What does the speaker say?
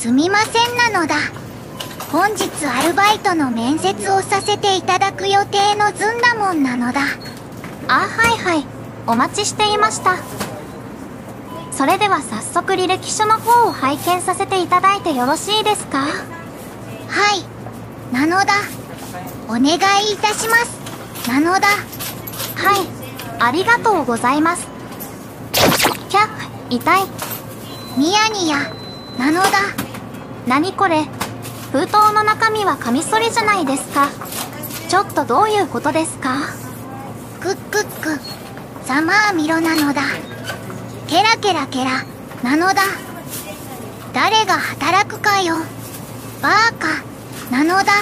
すみませんなのだ。本日アルバイトの面接をさせていただく予定のずんだもんなのだ。あはいはい。お待ちしていました。それでは早速履歴書の方を拝見させていただいてよろしいですか？はい。なのだ。お願いいたします。なのだ。はい。ありがとうございます。キャ痛い。ニヤニヤ。なのだ何これ？封筒の中身はカミソリじゃないですか。ちょっとどういうことですか？クックック。ざまあみろなのだ。ケラケラケラ。なのだ。誰が働くかよ。バーカ。なのだ。